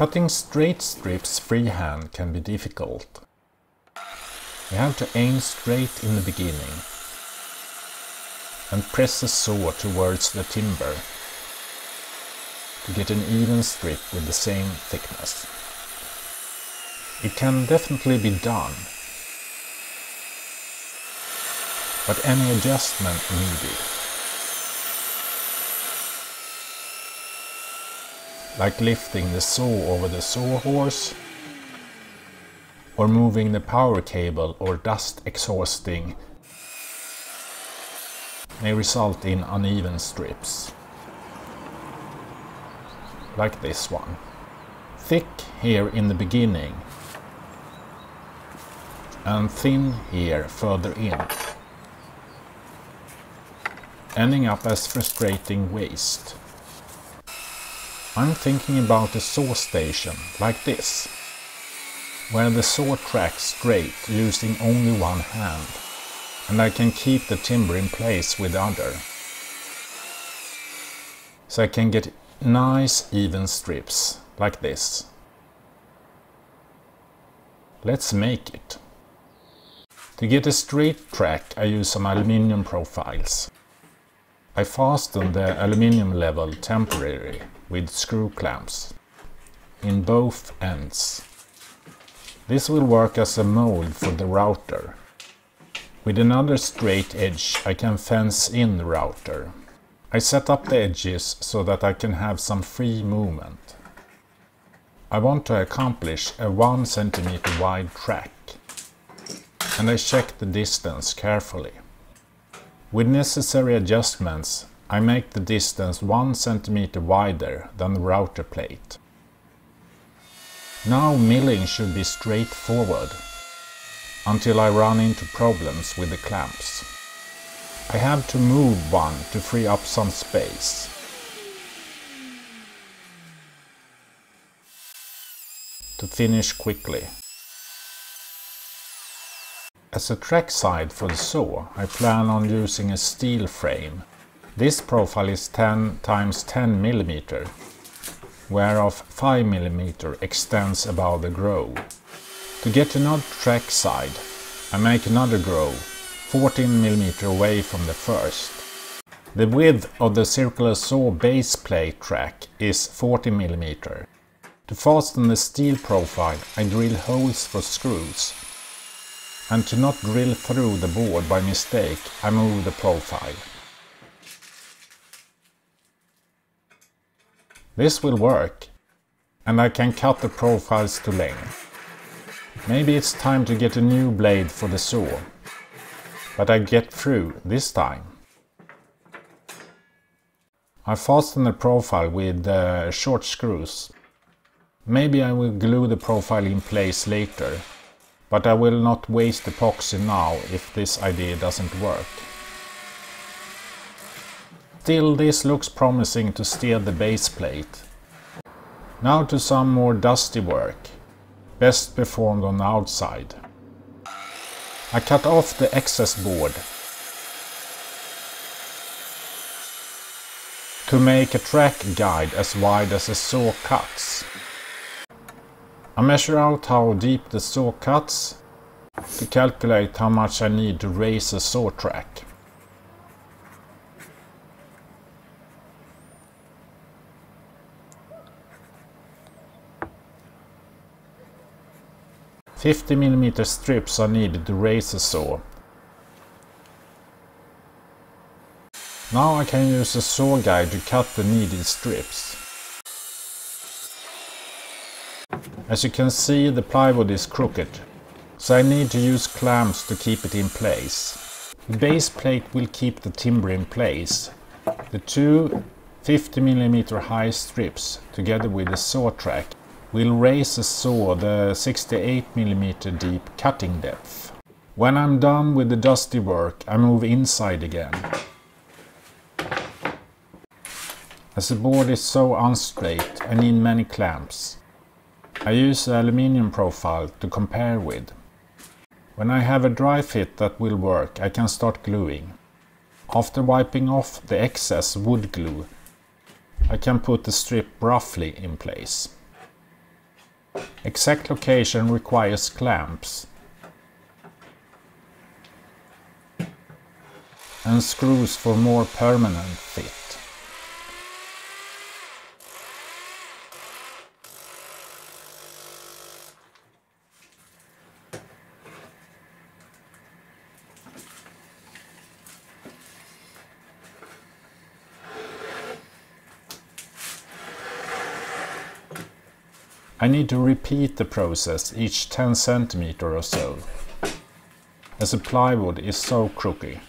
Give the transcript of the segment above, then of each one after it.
Cutting straight strips freehand can be difficult. You have to aim straight in the beginning and press the saw towards the timber to get an even strip with the same thickness. It can definitely be done, but any adjustment needed. Like lifting the saw over the sawhorse or moving the power cable or dust exhausting may result in uneven strips. Like this one. Thick here in the beginning and thin here further in. Ending up as frustrating waste. I'm thinking about a saw station like this, where the saw tracks straight using only one hand, and I can keep the timber in place with the other. So I can get nice even strips, like this. Let's make it. To get a straight track I use some aluminium profiles. I fasten the aluminium level temporarily with screw clamps in both ends. This will work as a mold for the router. With another straight edge I can fence in the router. I set up the edges so that I can have some free movement. I want to accomplish a 1 cm wide track and I check the distance carefully. With necessary adjustments, I make the distance 1 cm wider than the router plate. Now milling should be straightforward, until I run into problems with the clamps. I have to move one to free up some space. To finish quickly. As a track side for the saw, I plan on using a steel frame. This profile is 10 times 10 mm, whereof 5 mm extends above the groove. To get another track side, I make another groove 14 mm away from the first. The width of the circular saw base plate track is 40 mm. To fasten the steel profile, I drill holes for screws and to not drill through the board by mistake, I move the profile. This will work, and I can cut the profiles to length. Maybe it's time to get a new blade for the saw, but I get through this time. I fasten the profile with uh, short screws. Maybe I will glue the profile in place later but I will not waste epoxy now if this idea doesn't work. Still this looks promising to steer the base plate. Now to some more dusty work, best performed on the outside. I cut off the excess board to make a track guide as wide as a saw cuts. I measure out how deep the saw cuts to calculate how much I need to raise a saw track. Fifty millimeter strips are needed to raise a saw. Now I can use a saw guide to cut the needed strips. As you can see the plywood is crooked, so I need to use clamps to keep it in place. The base plate will keep the timber in place. The two 50mm high strips, together with the saw track, will raise the saw the 68mm deep cutting depth. When I'm done with the dusty work, I move inside again. As the board is so unstraight, I need many clamps. I use the aluminium profile to compare with. When I have a dry fit that will work, I can start gluing. After wiping off the excess wood glue, I can put the strip roughly in place. Exact location requires clamps. And screws for more permanent fit. I need to repeat the process each 10 cm or so, as the plywood is so crooked.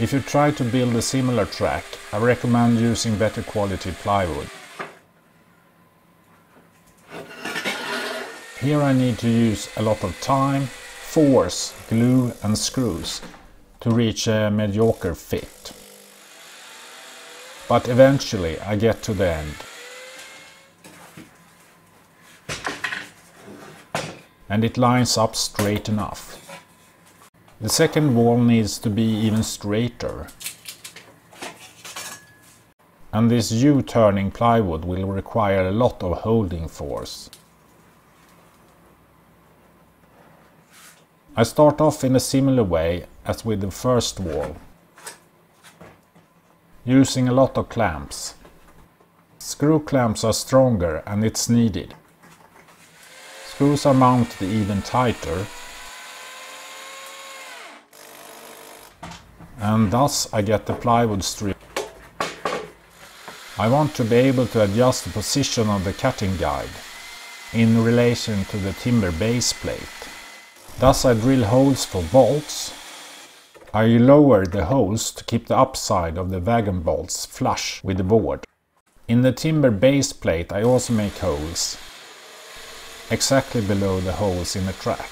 If you try to build a similar track, I recommend using better quality plywood. Here I need to use a lot of time, force, glue and screws to reach a mediocre fit. But eventually I get to the end. And it lines up straight enough. The second wall needs to be even straighter. And this U-turning plywood will require a lot of holding force. I start off in a similar way as with the first wall, using a lot of clamps. Screw clamps are stronger and it's needed. Screws are mounted even tighter. And thus I get the plywood strip. I want to be able to adjust the position of the cutting guide in relation to the timber base plate. Thus I drill holes for bolts. I lower the holes to keep the upside of the wagon bolts flush with the board. In the timber base plate I also make holes exactly below the holes in the track.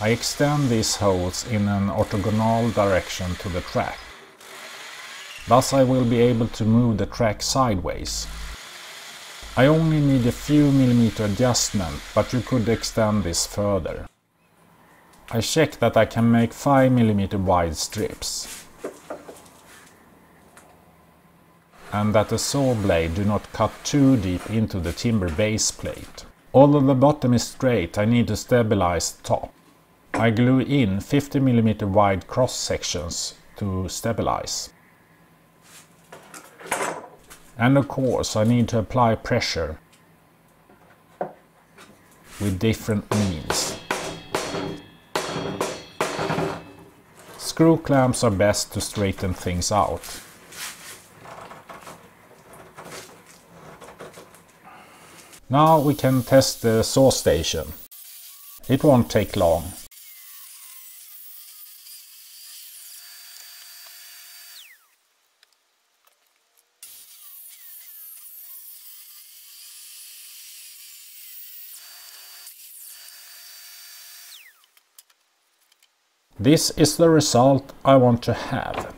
I extend these holes in an orthogonal direction to the track. Thus I will be able to move the track sideways. I only need a few millimeter adjustment, but you could extend this further. I check that I can make 5 millimeter wide strips. And that the saw blade do not cut too deep into the timber base plate. Although the bottom is straight, I need to stabilize top. I glue in 50mm wide cross sections to stabilize. And of course I need to apply pressure with different means. Screw clamps are best to straighten things out. Now we can test the saw station. It won't take long. This is the result I want to have.